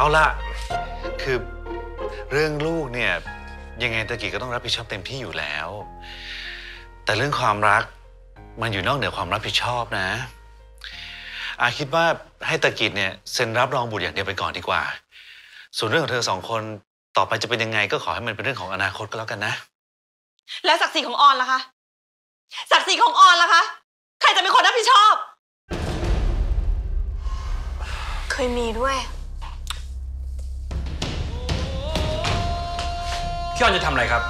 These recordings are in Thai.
เอาละคือเรื่องลูกเนี่ยยังไงตะกี้ก็ต้องรับผิดชอบเต็มที่อยู่แล้ว แต่เรื่องความรักมันอยู่นอกเหนือความรับผิดชอบนะ อาคิดว่าให้ตะกิดเนี่ยเซ็นรับรองบุตรอย่างเดียวไปก่อนดีกว่า ส่วนเรื่องของเธอสองคนต่อไปจะเป็นยังไงก็ขอให้มันเป็นเรื่องของอนาคตก็แล้วกันนะ แล้วศักดิ์ศรีของออนล่ะคะศักดิ์ศรีของออนล่ะคะ ใครจะเป็นคนรับผิดชอบ เคยมีด้วย พี่ออนจะทำอะไรครับ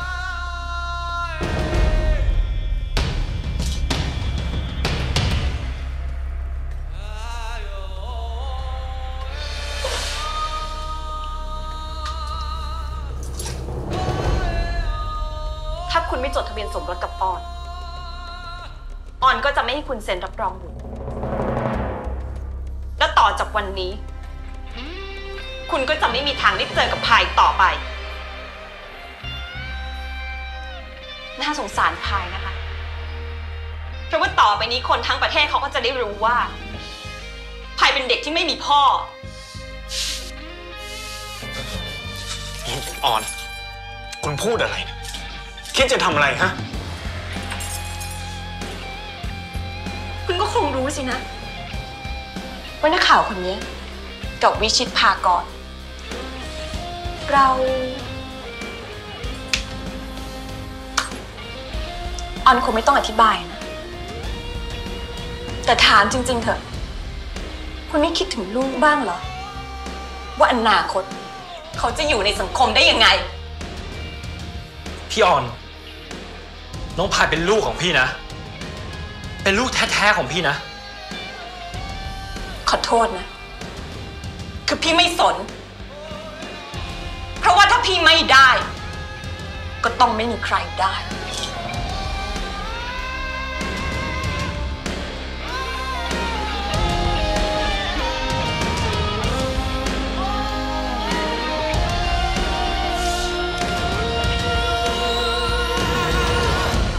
ถ้าคุณไม่จดทะเบียนสมรสกับออน ออนก็จะไม่ให้คุณเซ็นรับรองบุตร และต่อจากวันนี้ คุณก็จะไม่มีทางได้เจอกับพายต่อไป น่าสงสารพายนะคะ เพราะว่าต่อไปนี้คนทั้งประเทศเขาก็จะได้รู้ว่าพายเป็นเด็กที่ไม่มีพ่อ ออน คุณพูดอะไรเนี่ยคิดจะทำอะไรฮะ คุณก็คงรู้สินะ ว่านักข่าวคนนี้กับวิชิตพากรเรา ออนคงไม่ต้องอธิบายนะ แต่ถามจริง ๆ เถอะ คุณไม่คิดถึงลูกบ้างเหรอ ว่าอนาคต เขาจะอยู่ในสังคมได้ยังไง พี่ออน น้องพายเป็นลูกของพี่นะ เป็นลูกแท้ ๆ ของพี่นะ ขอโทษนะ คือพี่ไม่สน เพราะว่าถ้าพี่ไม่ได้ ก็ต้องไม่มีใครได้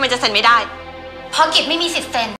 ทำไมจะเซ็นไม่ได้ เพราะกิจไม่มีสิทธิ์เซ็น